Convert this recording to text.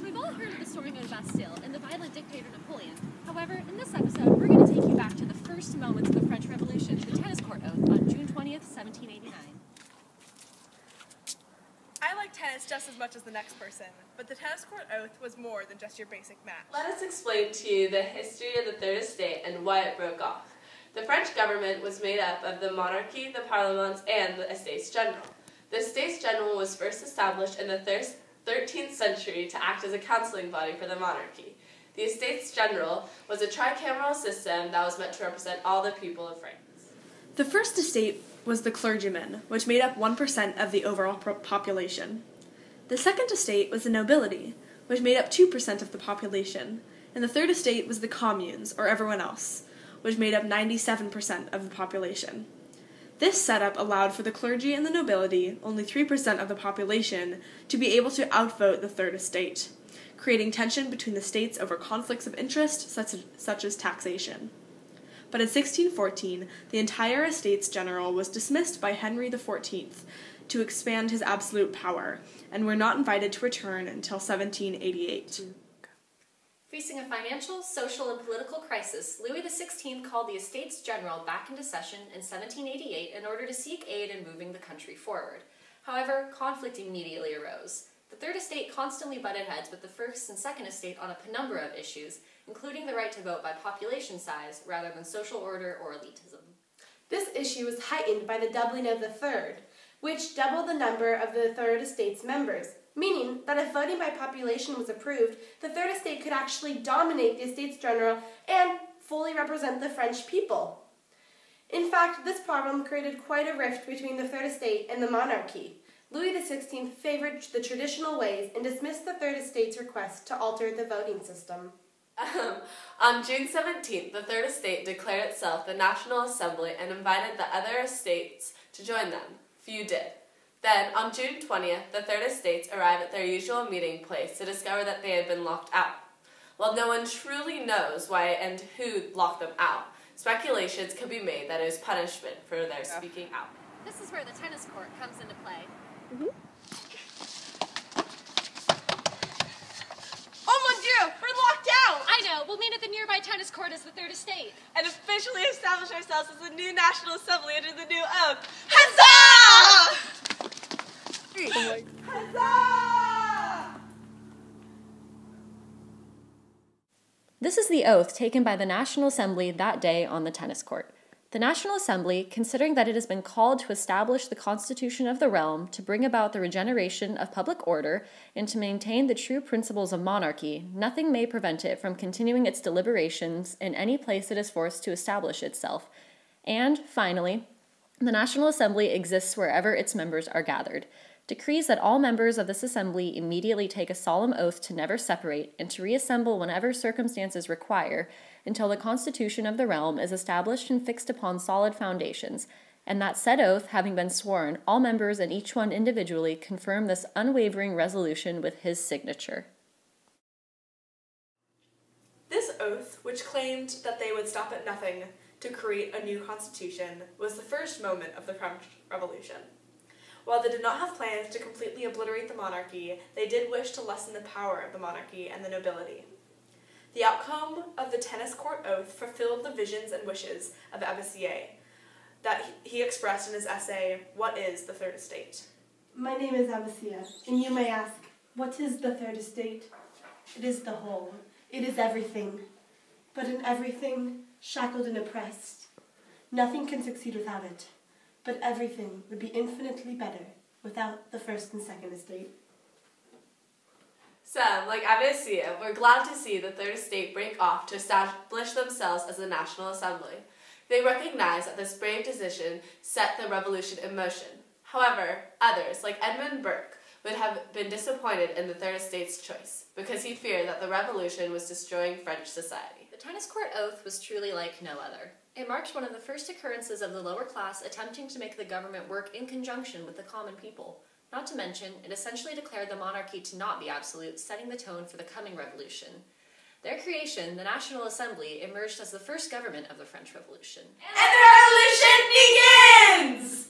So we've all heard of the storming of the Bastille and the violent dictator Napoleon. However, in this episode, we're going to take you back to the first moments of the French Revolution, the Tennis Court Oath, on June 20th, 1789. I like tennis just as much as the next person, but the tennis court oath was more than just your basic match. Let us explain to you the history of the Third Estate and why it broke off. The French government was made up of the monarchy, the parlements, and the Estates General. The Estates General was first established in the 13th century to act as a counseling body for the monarchy. The Estates General was a tricameral system that was meant to represent all the people of France. The first estate was the clergyman, which made up 1% of the overall population. The second estate was the nobility, which made up 2% of the population. And the third estate was the communes, or everyone else, which made up 97% of the population. This setup allowed for the clergy and the nobility, only 3% of the population, to be able to outvote the third estate, creating tension between the states over conflicts of interest such as, such as taxation. But in 1614, the entire Estates General was dismissed by Henry XIV to expand his absolute power, and were not invited to return until 1788. Facing a financial, social, and political crisis, Louis XVI called the Estates General back into session in 1788 in order to seek aid in moving the country forward. However, conflict immediately arose. The Third Estate constantly butted heads with the First and Second Estate on a penumbra of issues, including the right to vote by population size rather than social order or elitism. This issue was heightened by the doubling of the Third, which doubled the number of the Third Estate's members, meaning that if voting by population was approved, the Third Estate could actually dominate the Estates General and fully represent the French people. In fact, this problem created quite a rift between the Third Estate and the monarchy. Louis XVI favored the traditional ways and dismissed the Third Estate's request to alter the voting system. On June 17th, the Third Estate declared itself the National Assembly and invited the other estates to join them. Few did. Then, on June 20th, the Third Estates arrive at their usual meeting place to discover that they had been locked out. While no one truly knows why and who locked them out, speculations could be made that it was punishment for their speaking out. This is where the tennis court comes into play. Mm -hmm. Oh mon dieu, we're locked out! I know, we'll meet at the nearby tennis court as the Third Estate. And officially establish ourselves as the new National Assembly under the new oath. Huzzah! Oh Huzzah! This is the oath taken by the National Assembly that day on the tennis court. The National Assembly, considering that it has been called to establish the constitution of the realm, to bring about the regeneration of public order, and to maintain the true principles of monarchy, nothing may prevent it from continuing its deliberations in any place it is forced to establish itself. And, finally, the National Assembly exists wherever its members are gathered decrees that all members of this assembly immediately take a solemn oath to never separate and to reassemble whenever circumstances require until the constitution of the realm is established and fixed upon solid foundations, and that said oath having been sworn, all members and each one individually confirm this unwavering resolution with his signature. This oath, which claimed that they would stop at nothing to create a new constitution, was the first moment of the French Revolution. While they did not have plans to completely obliterate the monarchy, they did wish to lessen the power of the monarchy and the nobility. The outcome of the tennis court oath fulfilled the visions and wishes of Abbé Sieyès that he expressed in his essay, What is the Third Estate? My name is Abbé Sieyès, and you may ask, What is the Third Estate? It is the whole. It is everything. But in everything, shackled and oppressed, nothing can succeed without it but everything would be infinitely better without the first and second estate. Some, like Abbé Sieyès, were glad to see the Third Estate break off to establish themselves as the National Assembly. They recognized that this brave decision set the revolution in motion. However, others, like Edmund Burke, would have been disappointed in the Third Estate's choice because he feared that the revolution was destroying French society. The tennis court oath was truly like no other. It marked one of the first occurrences of the lower class attempting to make the government work in conjunction with the common people. Not to mention, it essentially declared the monarchy to not be absolute, setting the tone for the coming revolution. Their creation, the National Assembly, emerged as the first government of the French Revolution. And the revolution begins!